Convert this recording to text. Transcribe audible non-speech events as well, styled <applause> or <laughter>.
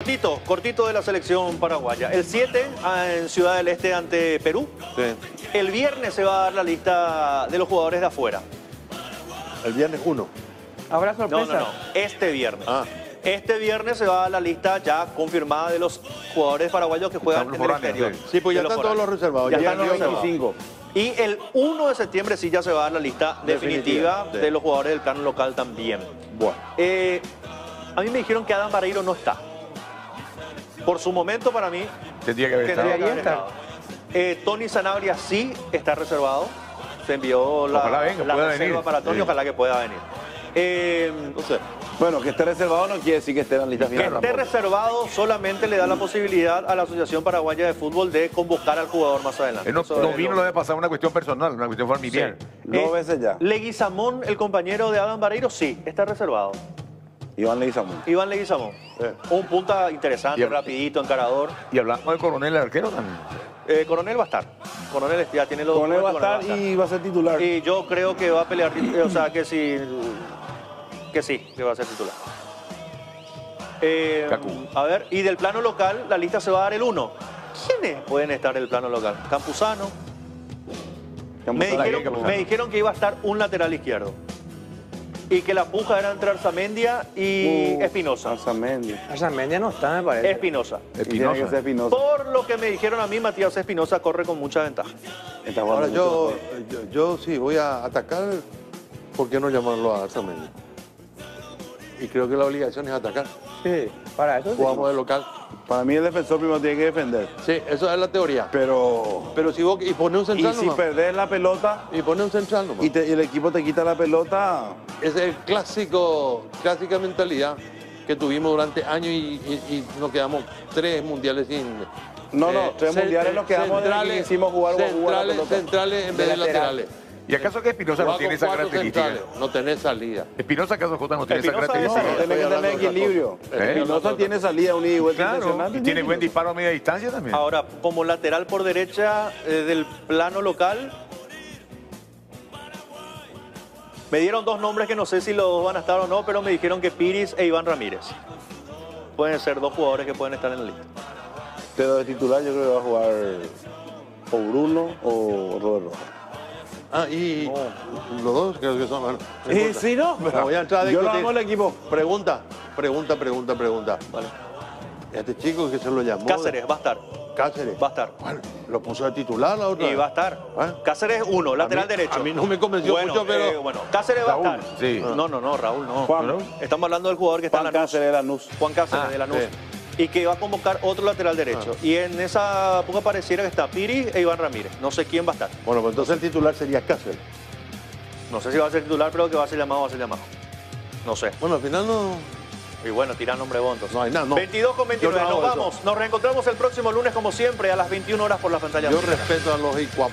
Cortito, cortito de la selección paraguaya. El 7 ah, en Ciudad del Este ante Perú. Sí. El viernes se va a dar la lista de los jugadores de afuera. El viernes 1. ¿Habrá No, sorpresa? no, no. Este viernes. Ah. Este viernes se va a dar la lista ya confirmada de los jugadores paraguayos que juegan en el exterior. Sí, pues ya están todos los reservados. Ya Ya están los día reservados. 25. Y el 1 de septiembre sí ya se va a dar la lista definitiva, de los jugadores del plano local también. Bueno. Eh, a mí me dijeron que Adam Bareiro no está. Por su momento, para mí, Tendría que haber estado. tendría que haber estado. Eh, Tony Sanabria sí está reservado. Se envió la, Ojalá venga, la pueda reserva venir. para Tony, Sí. ojalá que pueda venir. Eh, Bueno, que esté reservado no quiere decir que esté en la lista que final. esté tampoco. reservado solamente le da la posibilidad a la Asociación Paraguaya de Fútbol de convocar al jugador más adelante. Él no, Eso no es vino lo- de pasar una cuestión personal, una cuestión familiar. Dos veces ya. Leguizamón, el compañero de Adam Bareiro, sí, está reservado. Iván Leguizamón. Iván Leguizamón. Eh. Un punta interesante, Y- rapidito, encarador. Y hablando del coronel el arquero también. Eh, Coronel va a estar. Coronel ya tiene los Con él va a estar y va a ser titular. Y yo creo que va a pelear, eh, o sea, que sí, que sí, que va a ser titular. Eh, a ver, y del plano local, la lista se va a dar el 1. ¿Quiénes pueden estar en el plano local? Campuzano. Me Campuzano. dijeron, Campuzano. me dijeron que iba a estar un lateral izquierdo. Y que la puja era entre Arzamendia y Uh, Espinosa. Arzamendi. Arzamendia no está, me parece. Espinosa. Espinosa. Espinosa. Por lo que me dijeron a mí, Matías Espinosa corre con mucha ventaja. Ahora yo, yo, yo sí voy a atacar. ¿Por qué no llamarlo a Arzamendi? Y creo que la obligación es atacar. Sí, para eso sí. Jugamos de local. Para mí el defensor primero tiene que defender. Sí, eso es la teoría. Pero... Pero si vos y pones un Y central si nomás. perdés la pelota Y pones un central nomás. y, te- y el equipo te quita la pelota, Es el clásico, clásica mentalidad que tuvimos durante años y, y- y nos quedamos tres mundiales sin. No, no, tres cen- mundiales nos quedamos desde que quisimos jugar- jugar la centrales, pelota. centrales en vez de lateral. laterales. ¿Y acaso que Espinosa no tiene esa característica? centrales, no tenés salida. Espinosa acaso Jota no tiene esa Espinosa no, característica. tiene que tener equilibrio. de Espinosa tiene salida, un y vuelta Claro, y tiene buen disparo a media distancia también. Ahora, como lateral por derecha eh, del plano local, me dieron dos nombres que no sé si los dos van a estar o no, pero me dijeron que Piris e Iván Ramírez. Pueden ser dos jugadores que pueden estar en la lista. Pero de titular yo creo que va a jugar o Bruno o Robert Rojas. Ah, y los dos creo que son. bueno, no Y si no, <laughs> No voy a entrar a yo lo amo el equipo. Pregunta, pregunta, pregunta, pregunta. Vale. Este chico que se lo llamó. Cáceres va a estar. Cáceres. Va a estar. Bueno, lo puso de titular la otra Y va a estar. ¿Ah? Cáceres uno, lateral A mí- derecho. a mí no me convenció Bueno, mucho, pero- eh, bueno, Cáceres va a estar. sí. No, no, no, Raúl no. Juan, Estamos hablando del jugador que está Juan en la Cáceres de Lanús. Juan Cáceres Ah, de Lanús. sí. Y que va a convocar otro lateral derecho. Y en esa época pareciera que está Piri e Iván Ramírez. No sé quién va a estar. Bueno, pues entonces el titular sería Cáceres. No sé si va a ser titular, pero que va a ser llamado, va a ser llamado. No sé. Bueno, al final no. Y bueno, tirar nombre bontos. No hay nada, no. 22 con 29. Yo no Nos eso. vamos. Nos reencontramos el próximo lunes, como siempre, a las 21 horas por la pantalla. Yo respeto a los ICUAP.